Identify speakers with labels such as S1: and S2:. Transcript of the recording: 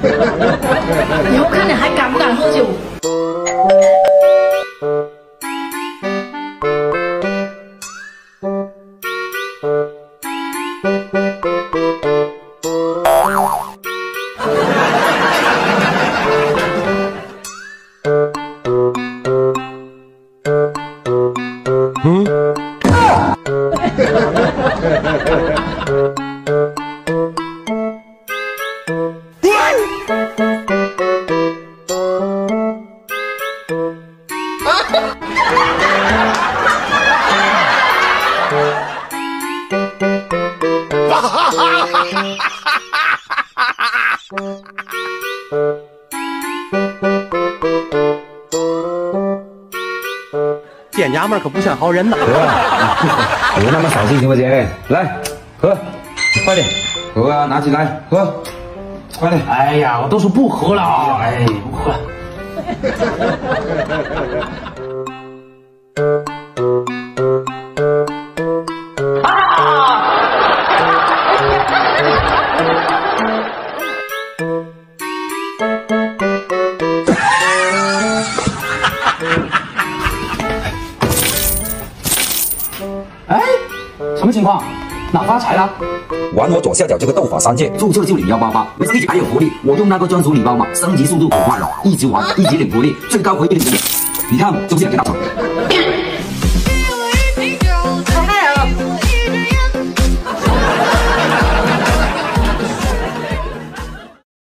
S1: 以后看你还敢不敢喝酒。
S2: 这娘们可不像好人呐！
S3: 别 那么扫兴行不行？来，喝，快点，喝啊，拿起来喝，快点。
S2: 哎呀，我都说不喝了，哎，不喝了。
S4: 哎，什么情况？哪发财了？
S3: 玩我左下角这个斗法三界，注册就领幺八八，每次一起还有福利。我用那个专属礼包码，升级速度可快了，一直玩一直领福利，最高回一零。你看，是不是两个大手？